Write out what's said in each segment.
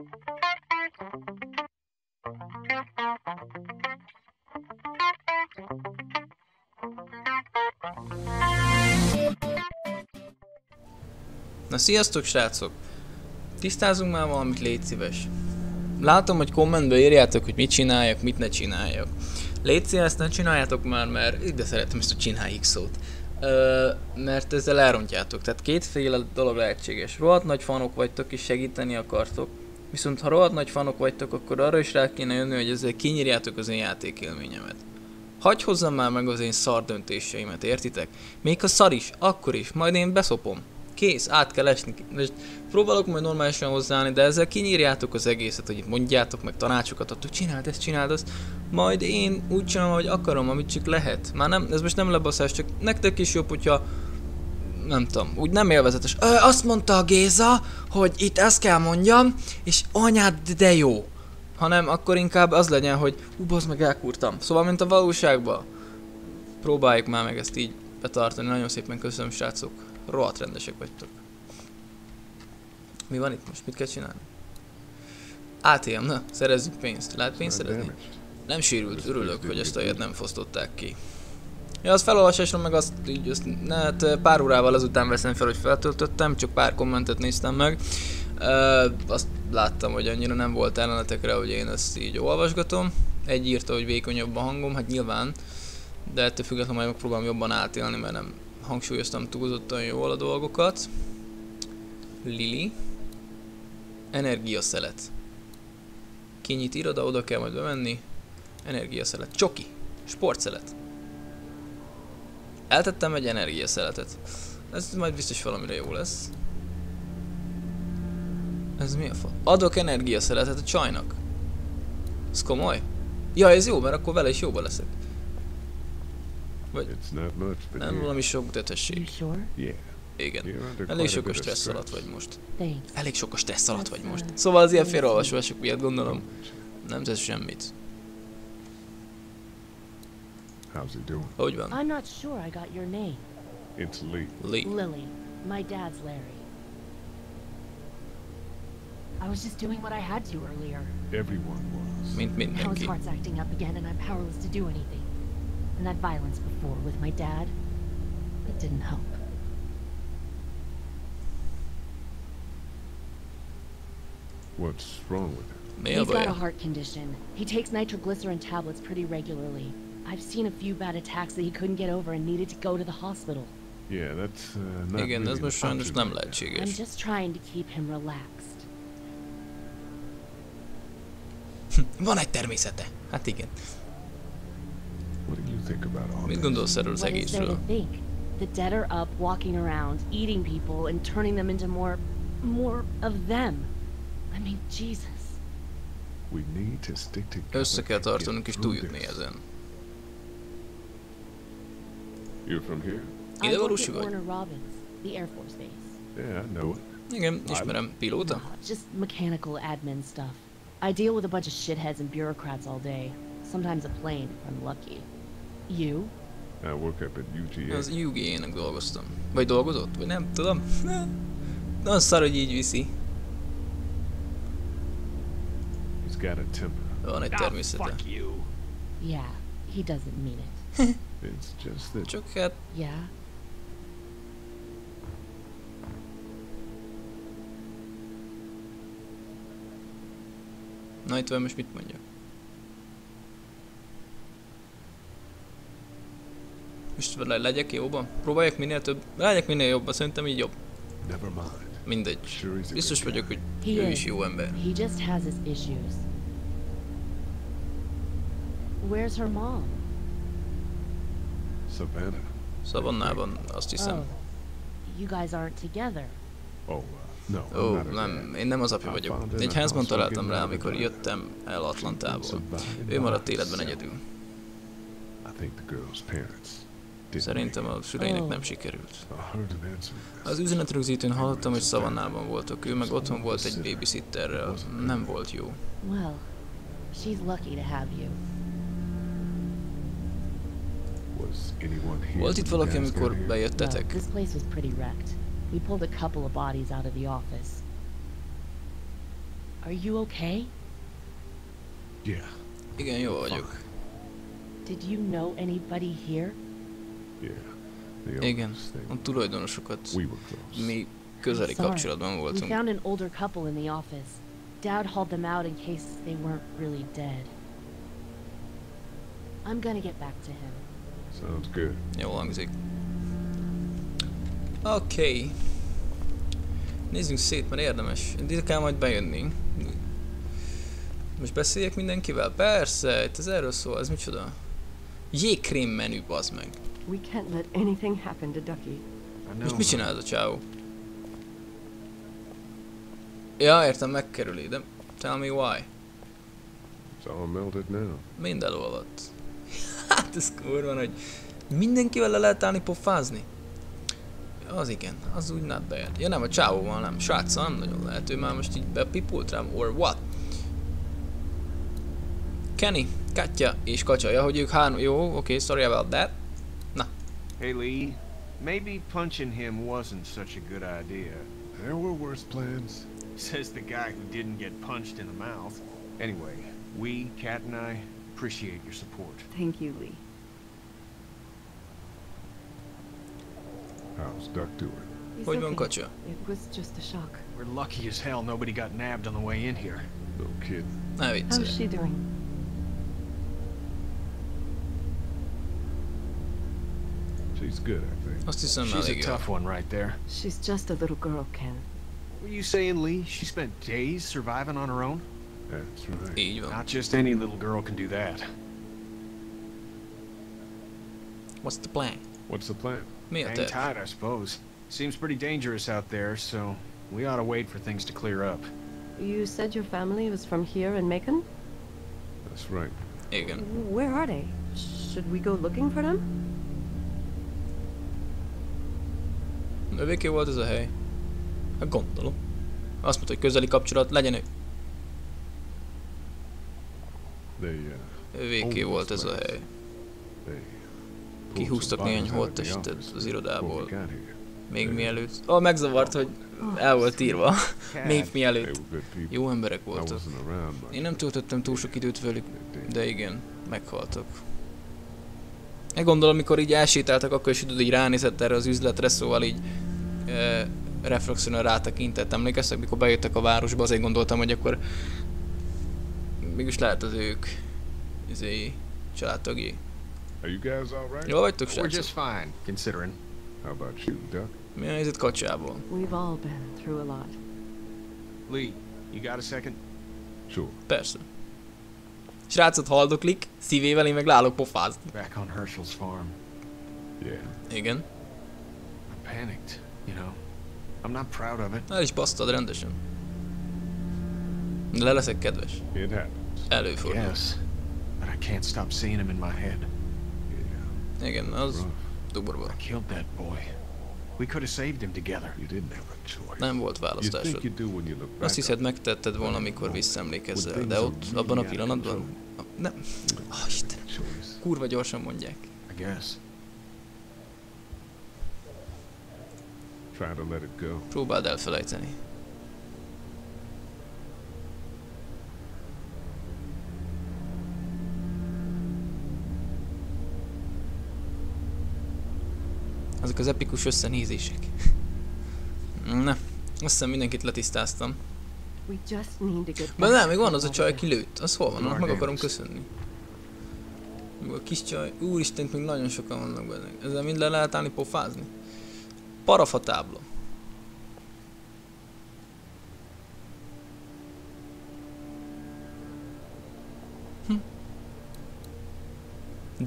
Na sziasztok srácok! Tisztázunk már valamit, légy szíves. Látom, hogy kommentbe írjátok, hogy mit csináljak, mit ne csináljak. Légy szíves, ne csináljátok már, mert ide szeretem ezt a csinálj szót. Ö, mert ezzel elrontjátok. Tehát kétféle dolog lehetséges. Rohadt nagy fanok vagytok és segíteni akartok. Viszont ha rohadt nagy fanok vagytok, akkor arra is rá kéne jönni, hogy ezzel kinyírjátok az én játékélményemet. Hagy hozzam már meg az én szar döntéseimet, értitek? Még ha szar is, akkor is, majd én beszopom. Kész, át kell esni. Most próbálok majd normálisan hozzáállni, de ezzel kinyírjátok az egészet, hogy mondjátok meg tanácsokat, hogy csináld ezt, csináld azt. Majd én úgy csinálom, hogy akarom, amit csak lehet. Már nem, ez most nem lebaszás, csak nektek is jobb, hogyha nem tudom, úgy nem élvezetes. Ö, azt mondta a Géza, hogy itt ezt kell mondjam, és anyád de jó. Hanem akkor inkább az legyen, hogy bazd meg elkúrtam. Szóval, mint a valóságban. Próbáljuk már meg ezt így betartani. Nagyon szépen köszönöm, srácok. Rohadt rendesek vagytok. Mi van itt most? Mit kell csinálni? ATM, na, szerezzük pénzt. Lehet pénzt szerezni? Nem sérült, örülök, hogy ezt a nem fosztották ki. Ja, az felolvasásra meg azt így, azt, hát pár órával azután veszem fel, hogy feltöltöttem, csak pár kommentet néztem meg. Uh, azt láttam, hogy annyira nem volt ellenetekre, hogy én ezt így olvasgatom. Egy írta, hogy vékonyabb a hangom, hát nyilván, de ettől függetlenül majd megpróbálom jobban átélni, mert nem hangsúlyoztam túlzottan jól a dolgokat. Lili. Energiaszelet. Kinyit iroda, oda kell majd bemenni. Energiaszelet. Csoki. Sportszelet. Eltettem egy energiaszeletet. Ez majd biztos valamire jó lesz. Ez mi a fa? Adok energiaszeletet a csajnak. Ez komoly? Ja, ez jó, mert akkor vele is jóba leszek. Vagy nem valami sok tetesség. Igen. Elég sok a stressz alatt vagy most. Elég sok a stressz alatt vagy most. Szóval az ilyen félreolvasások miatt gondolom nem tesz semmit. How's he doing? Hogy van? I'm not sure I got your name. It's Lee. Lee. Lily. My dad's Larry. I was just doing what I had to earlier. Everyone was. Mint Now his heart's acting up again and I'm powerless to do anything. And that violence before with my dad, it didn't help. What's wrong with him? Mi He's got a heart condition. He takes nitroglycerin tablets pretty regularly. I've seen a few bad attacks that he couldn't get over and needed to go to the hospital. Yeah, that's uh, not Igen, really ez most sajnos nem now. I'm lehetséges. just trying to keep him relaxed. Van egy természete. Hát igen. What do you think about all Mit gondolsz erről az egészről? think? The dead are up, walking around, eating people, and turning them into more, more of them. I mean, Jesus. We need to stick together Össze kell tartanunk és túljutni ezen. You're from here? I Ide work valósi at vagy? Warner Robins, the Air Force base. Yeah, I know it. Igen, ismerem. Pilóta? No, just mechanical admin stuff. I deal with a bunch of shitheads and bureaucrats all day. Sometimes a plane, if I'm lucky. You? I work up at UGA. Az UGA-nek dolgoztam. Vagy dolgozott? Vagy nem tudom. Nagyon szar, hogy így viszi. He's got a temper. Van egy ah, természete. Yeah, he doesn't mean it. It's just that Csak hát Yeah? Na itt van most mit mondja? Most le legyek jóban? Próbáljak minél több. Legyek minél jobban, szerintem így jobb. never mind. Mindegy. Sure he's a Biztos good vagyok, hogy ő is. is jó ember. He just has his issues. Where's her mom? Savannah. Szavannában, azt hiszem. Oh, you guys aren't together. Oh, uh, no. I'm Ó, not a nem, én nem az apja vagyok. Egy házban találtam rá, amikor jöttem el Atlantából. Ő maradt életben egyedül. Szerintem a szüleinek Oh. nem sikerült. Az üzenetrögzítőn hallottam, hogy Szavannában voltak. Ő meg otthon volt egy babysitterrel. Nem volt jó. Well, she's lucky to have you. Was anyone here Volt itt valaki, amikor bejöttetek? this place was pretty wrecked. We pulled a couple of bodies out of the office. Are you okay? Yeah, Igen, jó vagyok. Did you know anybody here? yeah. The Igen, a tulajdonosokat we were close. mi közeli kapcsolatban We voltunk. found an older couple in the office. Dad hauled them out in case they weren't really dead. I'm gonna get back to him. Sounds good. Jól hangzik. Oké. Okay. Nézzünk szét, mert érdemes. Ide kell majd bejönni. Most beszéljek mindenkivel? Persze, itt ez erről szól, ez micsoda? Jégkrém menü, bazd meg. We can't let anything happen to Ducky. I know. Most mit csinál ez a csávó? Ja, értem, megkerüli, de tell me why. It's all melted now. Mind elolvadt. Hát ez kurva hogy mindenkivel le lehet állni pofázni. Az igen, az úgy not bad. Ja nem, a csávóval nem, sráccal nem nagyon lehet, ő már most így bepipult rám, or what? Kenny, Katya és Kacsa, ja, hogy ők három, jó, oké, okay, sorry about that. Hey Lee, maybe punching him wasn't such a good idea. There were worse plans. Says the guy who didn't get punched in the mouth. Anyway, we, Kat and I, appreciate your support. Thank you, Lee. How's Duck doing? He's Hogy van okay. Kacsa? It was just a shock. We're lucky as hell nobody got nabbed on the way in here. No kid. Ne How's viccelj. she doing? She's good, I think. Azt hiszem She's a elég tough one right there. She's just a little girl, Ken. What were you saying, Lee, she spent days surviving on her own? That's right. Így. Not just any little girl can do that. What's the plan? What's the plan? Me a Hang terv? tight, I suppose. Seems pretty dangerous out there, so we ought to wait for things to clear up. You said your family was from here in Macon? That's right. Igen. Where are they? Should we go looking for them? Övéké volt ez a hely? Hát gondolom. Azt mondta, hogy közeli kapcsolat, legyen ő. Owned volt ez a hely. Kihúztak néhány holttestet az irodából. Még mielőtt. Ó, oh, megzavart, hogy el volt írva. Még mielőtt. Jó emberek voltak. Én nem töltöttem túl sok időt velük, de igen, meghaltak. Én gondolom, amikor így elsétáltak, akkor is tudod, így ránézett erre az üzletre, szóval így e, reflexionál rátekintett. Emlékeztek, mikor bejöttek a városba, azért gondoltam, hogy akkor mégis lehet az ők izé, családtagjai. Are you guys all right? Jól vagytok, We're srácok? just fine, considering. How about you, Duck? Mi a helyzet kacsából? We've all been through a lot. Lee, you got a second? Sure. Persze. Srácot haldoklik, szívével én meg lálok pofázni. Back on Herschel's farm. Yeah. Igen. I panicked, you know. I'm not proud of it. El is basztad rendesen. De le leszek kedves. It happens. Előfordul. Yes, but I can't stop seeing him in my head. Yeah. Igen, az. I killed that boy. We could have saved him together. You didn't have a choice. Nem volt You think választásod. you do when you look back. Azt hiszed megtetted volna, amikor visszaemlékezzel, de ott, abban a pillanatban... Nem. Ah, Isten. Choice. Kurva gyorsan mondják. I guess. Try to let it go. Próbáld elfelejteni. Azok az epikus összenézések. Na, azt hiszem mindenkit letisztáztam. De nem, még van az a csaj, aki lőtt. Az hol van? Annak meg Mark akarom köszönni. A kis csaj, úristen, még nagyon sokan vannak benne. Ezzel mind le lehet állni pofázni. Parafa tábla. Hm.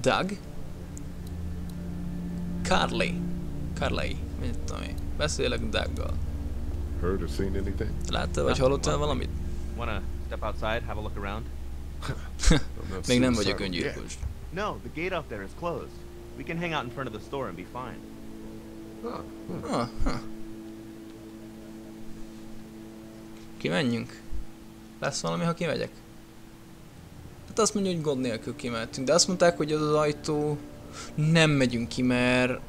Doug? Carly. Carly. Mit tudom én. Beszélek Douggal. Heard or seen anything? Láttál vagy hallottál valamit? Wanna step outside, have a look around? Még nem vagyok öngyilkos. No, the gate up there is closed. We can hang out in front of the store and be fine. Huh, huh. Ah. Kimenjünk? Lesz valami, ha kimegyek? Hát azt mondja, hogy gond nélkül kimehetünk, de azt mondták, hogy az az ajtó nem megyünk ki, mert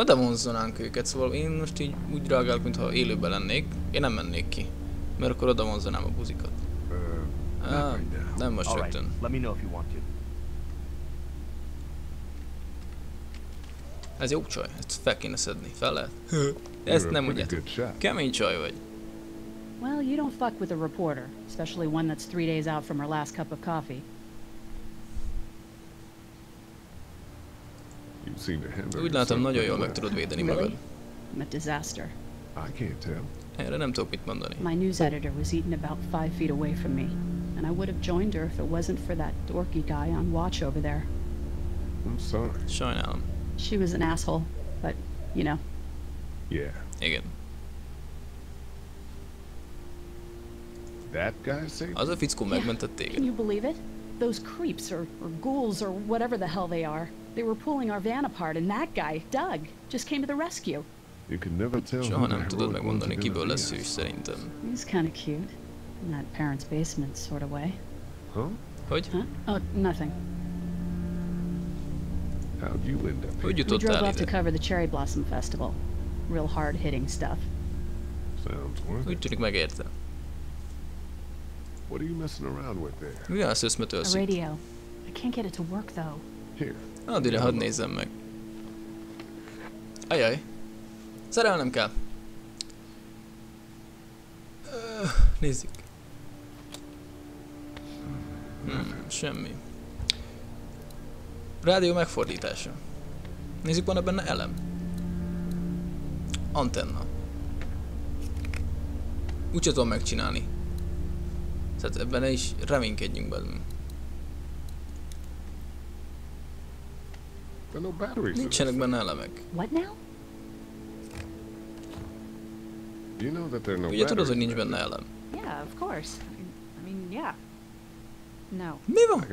oda vonzanánk őket, szóval én most így úgy reagálok, mintha élőben lennék. Én nem mennék ki. Mert akkor oda vonzanám a buzikat. Uh, Ah, nem most rögtön. Ez jó csaj, ezt fel kéne szedni, fel lehet? Ezt nem shot. Kemény csaj vagy. Well, you don't fuck with a reporter, especially one that's three days out from her last cup of coffee. Úgy látom, yourself nagyon jól meg tudod védeni magad. I'm a disaster. I can't tell. Erre nem tudok mit mondani. My news editor was eaten about five feet away from me, and I would have joined her if it wasn't for that dorky guy on watch over there. I'm sorry. Sajnálom. She was an asshole, but, you know, Yeah. Igen. That guy saved Az a fickó megmentett Can you believe it? Those creeps or, or ghouls or whatever the hell they are. They were pulling our van apart and that guy, Doug, just came to the rescue. You can never tell Soha who nem the tudod heroic megmondani, ones are kiből gonna lesz be. szerintem. He's kind of cute. In that parents' basement sort of way. Huh? Hogy? Huh? Oh, nothing. How'd you end up here? We drove jutottál up to cover the Cherry Blossom Festival. Real hard-hitting stuff. Sounds worth it. Úgy it. tűnik megérte. What are you messing around with there? Mi az összmetölsz A radio. I can't get it to work though. Here. Add ide, hadd nézzem meg. Ajaj. Szerelnem kell. Nézzük. Hmm, semmi. Rádió megfordítása. Nézzük, van-e benne elem? Antenna. Úgy tudom megcsinálni. Tehát ebben ne is reménykedjünk this Nincsenek benne elemek. Ugye tudod, hogy nincs in benne elem. Yeah, of course. I mean, yeah. No. Mi van?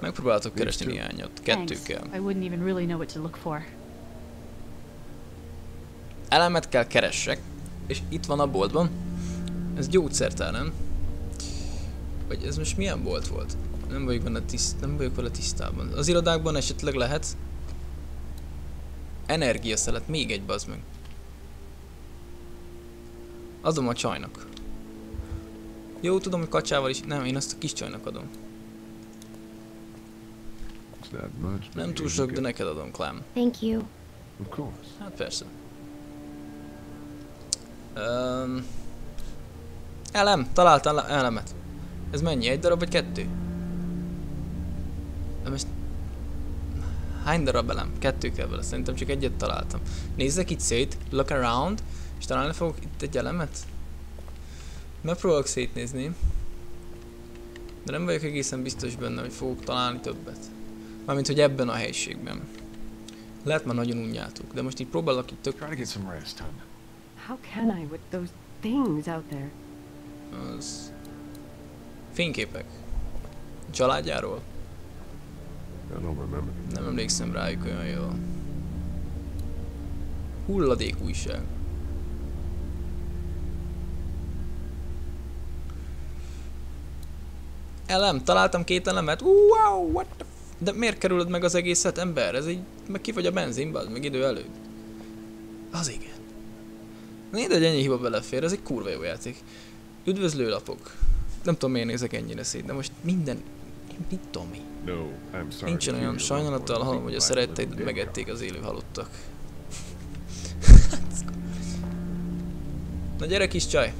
Megpróbáltok keresni néhányat. Kettő kell. I wouldn't even really know what to look for. Elemet kell keressek, és itt van a boltban. Ez gyógyszertár, nem? Vagy ez most milyen bolt volt? Nem vagyok benne tiszt, nem vagyok vele tisztában. Az irodákban esetleg lehet. Energiaszelet, még egy bazd meg. Adom a csajnak. Jó, tudom, hogy kacsával is. Nem, én azt a kis csajnak adom. Nem túl sok, de neked adom, Clem. Thank you. Of course. Hát persze. Um, elem, találtam le- elemet. Ez mennyi? Egy darab vagy kettő? De most... Hány darab elem? Kettő kell vele, szerintem csak egyet találtam. Nézzek itt szét, look around, és találni fogok itt egy elemet? Megpróbálok szétnézni. De nem vagyok egészen biztos benne, hogy fogok találni többet. Mármint, hogy ebben a helyiségben. Lehet már nagyon unjátok, de most így próbálok itt tök Try to get some rest, hon. How can I with those things out there? az... Fényképek. A családjáról? Nem emlékszem rájuk olyan jól. Hulladék újság. Elem, találtam két elemet. Wow, what the De miért kerülöd meg az egészet, ember? Ez így, meg kifogy a benzin, az meg idő előtt. Az igen. Nézd, hogy ennyi hiba belefér, ez egy kurva jó játék. Üdvözlőlapok. Nem tudom miért nézek ennyire szét, de most minden... Mit tudom mi? Nincsen olyan sajnálattal ones hogy a szeretteidet megették az élő halottak. Na gyere kis csaj!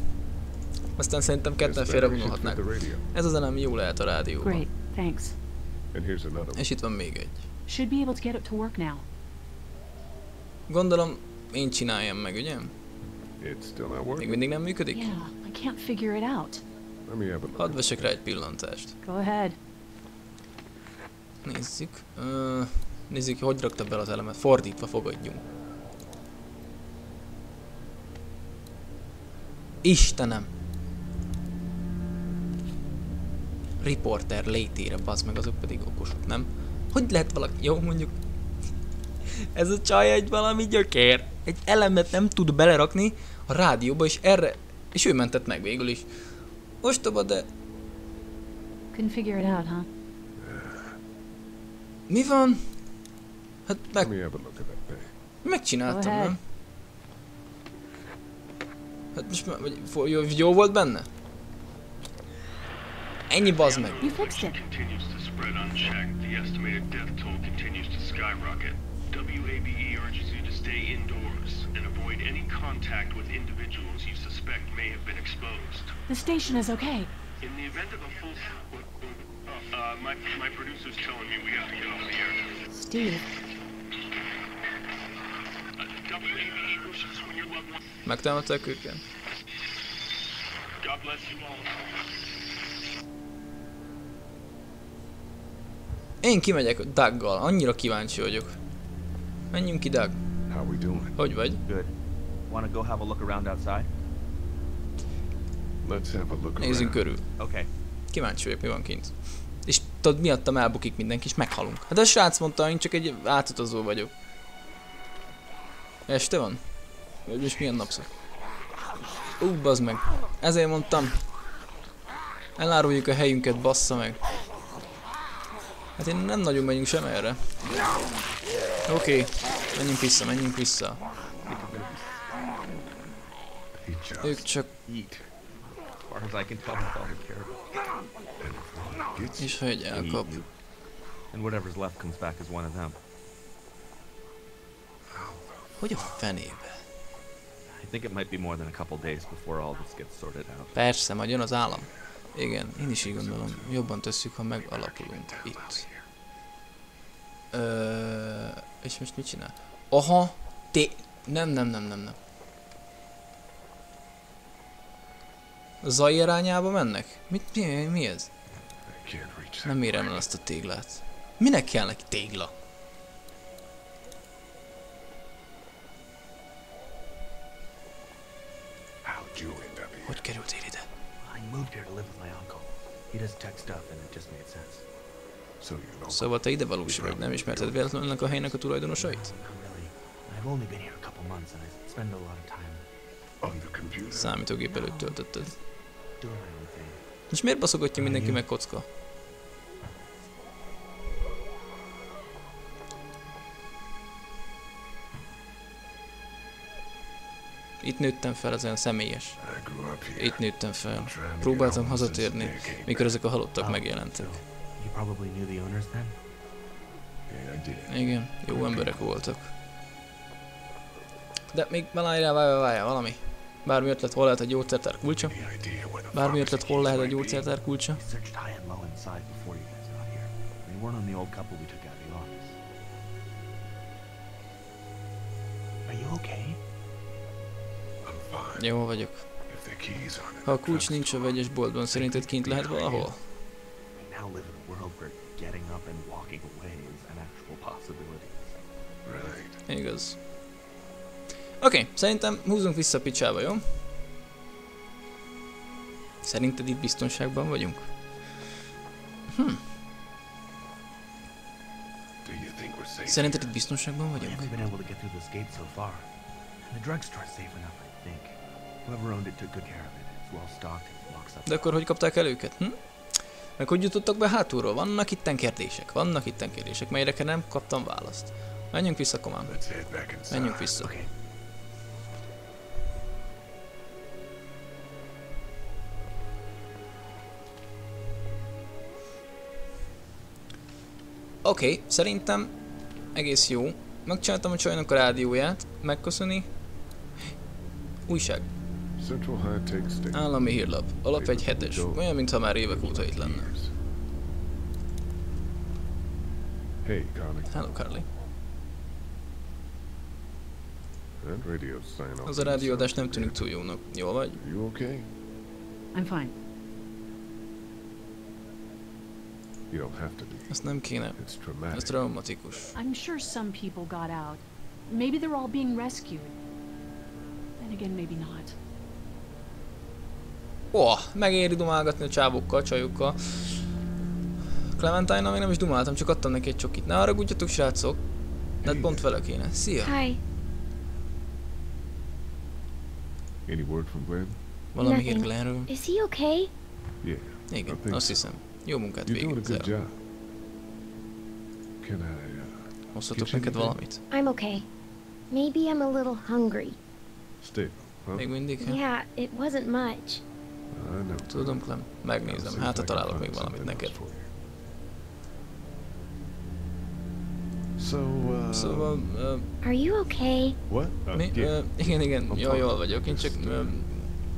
Aztán szerintem ketten félre batteries in vonulhatnánk. the radio. Ez az elem jó lehet a rádióban. Great, thanks. És itt van még egy. Should be able to get it to work now. Gondolom én csináljam meg, ugye? Még mindig nem működik? Yeah, I can't figure it out. A look. Hadd vessek rá egy pillantást. Go ahead. Nézzük. Uh, nézzük, hogy rakta bele az elemet. Fordítva fogadjunk. Istenem! Riporter létére, bazd meg, azok pedig okosok, nem? Hogy lehet valaki... Jó, mondjuk... Ez a csaj egy valami gyökér. Egy elemet nem tud belerakni a rádióba, és erre... És ő mentett meg végül is. Ostoba, de... Couldn't figure it out, huh? Mi van? Hát Let meg, me have a look at that thing. megcsináltam, Go nem? Hát most már, vagy, jó, jó volt benne? Ennyi bazd meg. You fixed it. continues to spread unchecked. The estimated death toll continues to skyrocket. WABE urges you to stay indoors and avoid any contact with individuals you suspect may have been exposed. The station is okay. In the event of a full... Uh, uh, my, my producer's telling me we have to get off the air. Steve, WABE wishes when your loved one... Megtámadták őket? God bless you all. Én kimegyek Douggal, annyira kíváncsi vagyok. Menjünk ki, Doug. How we doing? Hogy vagy? Good. Wanna go have a look around outside? Nézzünk körül. Okay. Kíváncsi vagyok, mi van kint. És tudod, miattam elbukik mindenki, és meghalunk. Hát a srác mondta, én csak egy átutazó vagyok. Este van? Vagy most milyen napszak? Ú, bazd meg. Ezért mondtam. Eláruljuk a helyünket, bassza meg. Hát én nem nagyon megyünk sem erre. Oké, okay. menjünk vissza, menjünk vissza. Ők csak Eat. Far as I can tell, that's all they care about. is hogy elkap. And whatever's left comes back as one of them. Hogy a fenébe? I think it might be more than a couple days before all this gets sorted out. Persze, majd jön az állam. Igen, én is így gondolom. Jobban tesszük, ha megalapulunk itt. Ö, és most mit csinál? Aha, té... Nem, nem, nem, nem, nem. Zaj irányába mennek? Mit, mi, mi ez? Nem érem el azt a téglát. Minek kell neki tégla? Hogy kerültél ide? Szóval te ide valós vagy, nem ismerted véletlenül ennek a helynek a tulajdonosait? Számítógép előtt töltötted. És miért baszogatja mindenki meg kocka? Itt nőttem fel, ez olyan személyes. Itt nőttem fel. Próbáltam hazatérni, mikor ezek a halottak Oh, megjelentek. Igen, jó emberek voltak. De még várjál, várjál, várjál, valami. Bármi ötlet, hol lehet egy gyógyszertár kulcsa? Bármi ötlet, hol lehet pharmacy gyógyszertár kulcsa? Jó vagyok. Ha a kulcs nincs a vegyes boltban, szerinted kint lehet valahol? A. Igaz. Oké, okay, szerintem húzunk vissza a picsába, jó? Szerinted itt biztonságban vagyunk? Safe? Szerinted itt biztonságban vagyunk? De akkor hogy kapták el őket? Hm? Meg hogy jutottak be hátulról? Vannak itten kérdések, vannak itten kérdések, melyre nem kaptam választ. Menjünk vissza, komám. Menjünk vissza. Okay. Oké, okay, szerintem egész jó. Megcsináltam a csajnak a rádióját, megköszöni. Újság, állami hírlap, alap egy hetes, olyan, mintha már évek óta itt lenne. Hey. Hello, Carly. Az a rádióadás nem tűnik túl jónak. Jól vagy? You okay? I'm fine. You don't have to be. Ezt nem kéne. It's traumatic. Ez traumatikus. I'm sure some people got out. Maybe they're all being rescued. And again, maybe not. Ó, oh, megéri dumálgatni a csávokkal, csajokkal. clementine még nem is dumáltam, csak adtam neki egy csokit. Ne haragudjatok, srácok. Hát pont vele kéne. Szia! Hi. Any word from Glenn? Valami hír Nothing. Glennről? Is he okay? Yeah. I Igen, think azt so. hiszem. Jó munkát You're doing a végezzel. good job. Can I, uh, Hozhatok neked valamit? I'm okay. Maybe I'm a little hungry. stay? Még mindig? Yeah, it wasn't much. I know. Tudom, Clem. I'll Megnézem. Hát, ha találok még valamit neked. So, uh, Szóval, Are you okay? what? Uh, mi? yeah. Igen, igen, jó, jól vagyok. Én csak... Um,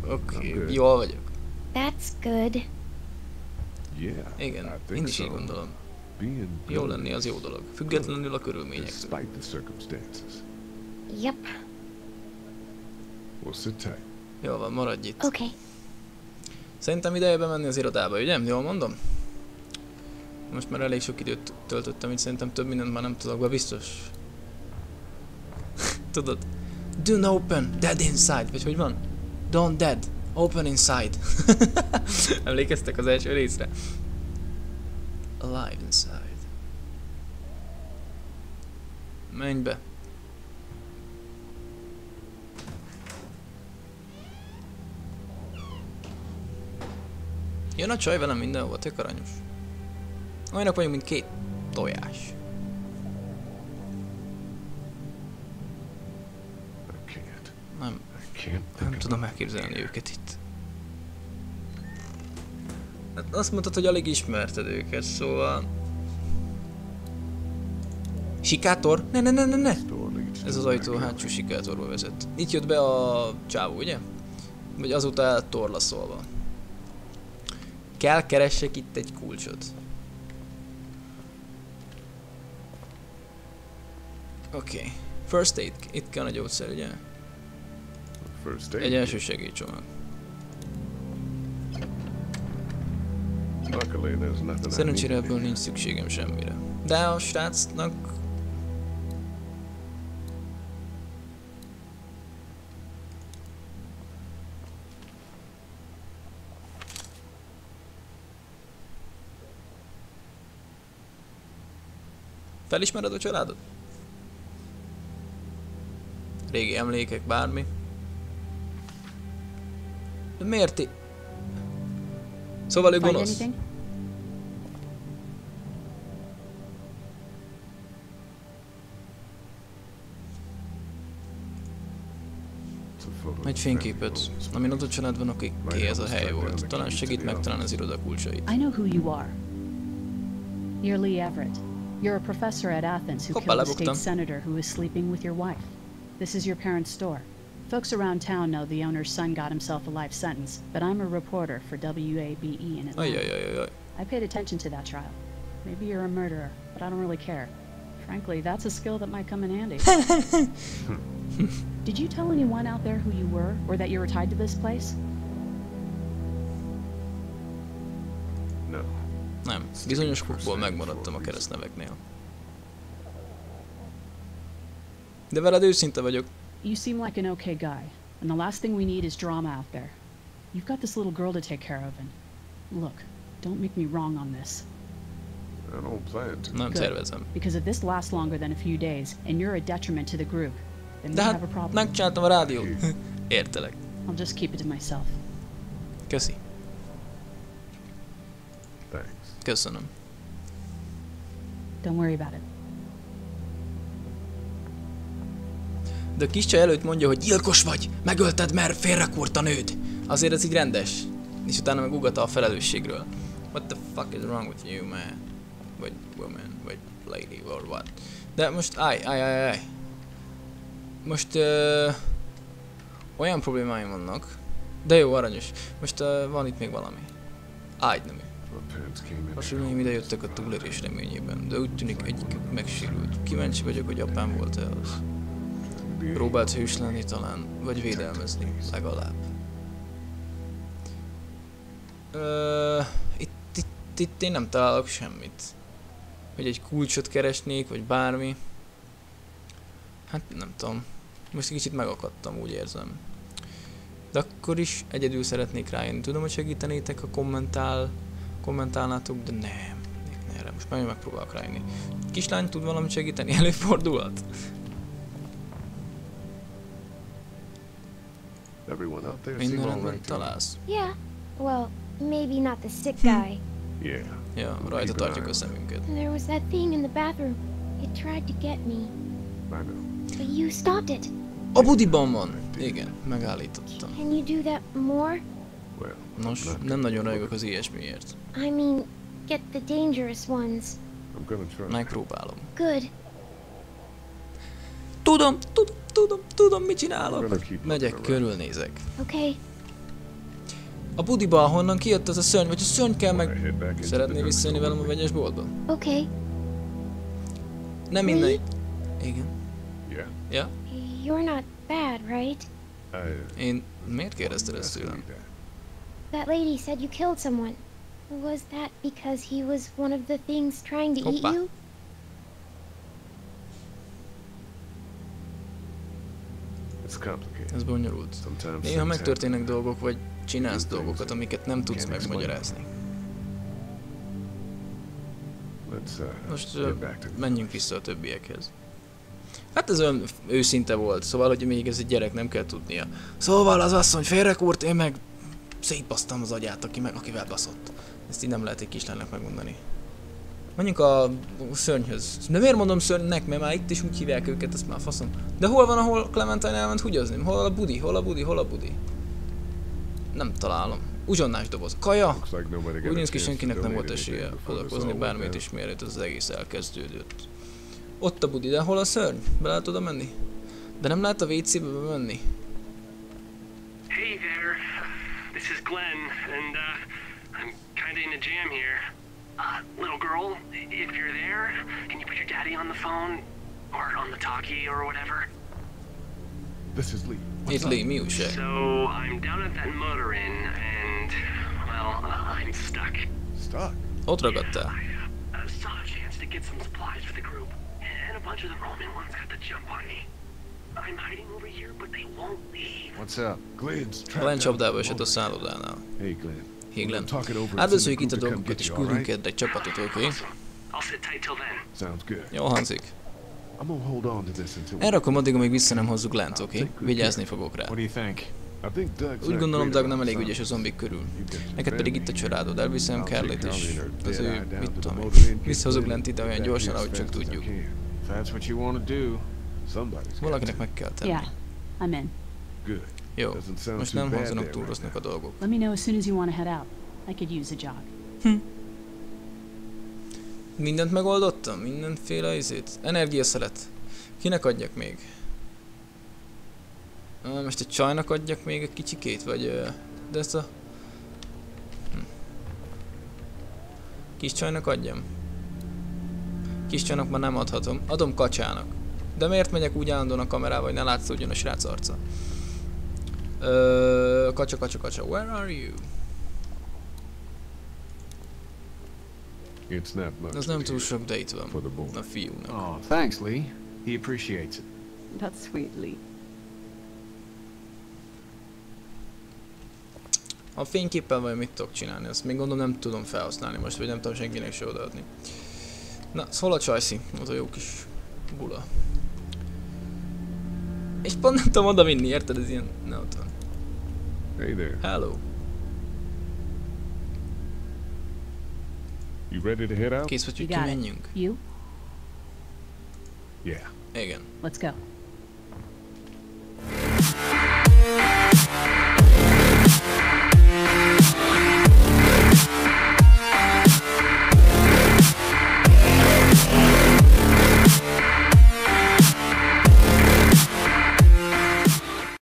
Oké, good. jól vagyok. That's good. Yeah. Igen, én is így gondolom. Jó lenni az jó dolog. Függetlenül a körülményektől. Yep. Well, sit tight. Jól van, maradj itt. Okay. Szerintem ideje bemenni az irodába, ugye? Jól mondom? Most már elég sok időt töltöttem, itt szerintem több mindent már nem tudok be, biztos. Tudod? Do not open, dead inside, vagy hogy van? Don't dead, open inside. Emlékeztek az első részre? Alive inside. Menj be. Jön a csaj velem mindenhova, tök aranyos. Olyanok vagyunk, mint két tojás. Nem, I can't think nem tudom elképzelni őket itt. Hát azt mondtad, hogy alig ismerted őket, szóval... Sikátor? Ne, ne, ne, ne, ne! Ez az ajtó hátsó sikátorba vezet. Itt jött be a csávó, ugye? Vagy azóta torlaszolva. Kell keressek itt egy kulcsot. Oké. Okay. First aid, itt kell a gyógyszer, ugye? Egy első segélycsomag. Szerencsére ebből nincs szükségem semmire. De a srácnak... Felismered a családot? Régi emlékek, bármi. De miért ti... Szóval ő gonosz. Egy fényképet, amin ott a családban, ki ez a hely volt. Talán segít megtalálni az iroda kulcsait. I know who you are. You're Lee Everett. You're a professor at Athens who killed a state senator who was sleeping with your wife. This is your parents' store. Folks around town know the owner's son got himself a life sentence, but I'm a reporter for WABE in oh, Atlanta. Ajajajajaj. I paid attention to that trial. Maybe you're a murderer, but I don't really care. Frankly, that's a skill that might come in handy. Did you tell anyone out there who you were, or that you were tied to this place? No. Nem, bizonyos kukból megmaradtam a keresztneveknél. De veled őszinte vagyok. You seem like an okay guy, and the last thing we need is drama out there. You've got this little girl to take care of, and look, don't make me wrong on this. I don't plan to. Nem Good. tervezem. Because if this lasts longer than a few days, and you're a detriment to the group, then De we have a hát problem. megcsináltam a rádiót. Értelek. I'll just keep it to myself. Köszi. Thanks. Köszönöm. Don't worry about it. De a kis csaj előtt mondja, hogy gyilkos vagy, megölted, mert félrekúrt a nőd. Azért ez így rendes. És utána meg ugat a felelősségről. What the fuck is wrong with you, man? Vagy woman, vagy lady, or what? De most, állj, állj, állj, állj. Most, ö, olyan problémáim vannak. De jó, aranyos. Most ö, van itt még valami. Ágynemű. Szüleim ide jöttek a túlérés reményében, de úgy tűnik egyikük megsérült. Kíváncsi vagyok, hogy apám volt-e az. Próbált hős lenni talán, vagy védelmezni, legalább. Ö, itt, itt, itt én nem találok semmit. Hogy egy kulcsot keresnék, vagy bármi. Hát nem tudom. Most egy kicsit megakadtam, úgy érzem. De akkor is egyedül szeretnék rájönni. Tudom, hogy segítenétek, ha kommentál, kommentálnátok, de nem. Erre most már megpróbálok rájönni. Kislány tud valamit segíteni? Előfordulhat? Everyone out there seem Minden all rendben right. to you? találsz. Yeah. Well, maybe not the sick guy. Yeah. Ja, rajta tartjuk a szemünket. There was that thing in the bathroom. It tried to get me, I know. but you stopped it. A budiban van! Igen, megállítottam. Can you do that more? Well, Nos, not nem nagyon rajgok az ilyesmiért. I mean, get the dangerous ones. I'm gonna try. Megpróbálom. Good. Tudom, tudom, tudom, tudom, mit csinálok. Megyek, körülnézek. Okay. A budiba, ahonnan kijött az a szörny, vagy a szörny kell meg... the visszajönni velem a vegyes boltba? Okay. Nem innen. Igen. Yeah. Ja? You're not bad, right? I. Én... Miért kérdezted ezt tőlem? that. That lady said you killed someone. Was that because he was one of the things trying to Hoppa. eat you? It's complicated. Ez bonyolult. Néha megtörténnek dolgok, vagy csinálsz dolgokat, amiket nem tudsz megmagyarázni. Uh, Most to menjünk vissza a többiekhez. Hát ez olyan őszinte volt, szóval, hogy még ez egy gyerek nem kell tudnia. Szóval az asszony félrekúrt, én meg szétbasztam az agyát, aki meg, akivel baszott. Ezt így nem lehet egy kislánynak megmondani. Menjünk a szörnyhöz. De miért mondom szörnynek, mert már itt is úgy hívják őket, ezt már faszom. De hol van, ahol Clementine elment húgyozni? Hol a budi? Hol a budi? Hol a budi? Nem találom. Uzsonnás doboz. Kaja! Úgy a néz ki, senkinek nem volt esélye odakozni bármit is, mielőtt az egész elkezdődött. Ott a budi, de hol a szörny? Be lehet oda menni? De nem lehet a WC-be bemenni? Hey there. This is Glenn, and uh, I'm kinda in a jam here. Uh, little girl, if you're there, can you put your daddy on the phone? Or on the talkie or whatever? This is Lee. What's Itt up? Lee, mi? So, I'm down at that motor inn, and, well, uh, I'm stuck. Stuck. Ott ragadtál. I uh, saw a chance to get some supplies for the group, and a bunch of the Roman ones got the jump on me. I'm hiding over here, but they won't leave. What's up? Glenn's trapped Glenn down csapdába at the esett a motor. szállodánál. Hey, Glenn. The Átbeszéljük itt a dolgokat, és küldünk egy csapatot, oké? Jó hangzik. We Elrakom addig, amíg vissza nem hozzuk Glent, oké? Vigyázni fogok rá. Úgy gondolom, Doug nem elég ügyes a zombik körül. Neked pedig itt a családod, elviszem Carlit is. Az ő, mit tudom én. Visszahozok Glent ide olyan gyorsan, ahogy csak tudjuk. Valakinek meg kell tenni. Yeah, I'm in. Good. Jó, most nem hangzanak túl rossznak a dolgok. Let me know as soon as you want to head out. I could use a jog. Mindent megoldottam? Mindenféle izét? Energiaszelet. Kinek adjak még? Most egy csajnak adjak még egy kicsikét, vagy... De ezt a... Hm. Kis csajnak adjam? Kis csajnak már nem adhatom. Adom kacsának. De miért megyek úgy állandóan a kamerával, hogy ne látszódjon a srác arca? Kacsa, kacsa, kacsa. Where are you? It's not much. Ez nem túl sok, de itt van. For the boy. A fiúnak. Oh, thanks, Lee. He appreciates it. That's sweet, Lee. A fényképpel vagy mit tudok csinálni, azt még gondolom nem tudom felhasználni most, vagy nem tudom senkinek se odaadni. Na, szóval a csajszi, az a jó kis bula. És pont nem tudom oda vinni, érted? Ez ilyen... Ne ott van. Hey there. Hello. You ready to head out? Kész vagy, You hogy kimenjünk? You? Yeah. Igen. Let's go.